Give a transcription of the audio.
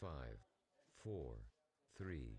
five, four, three,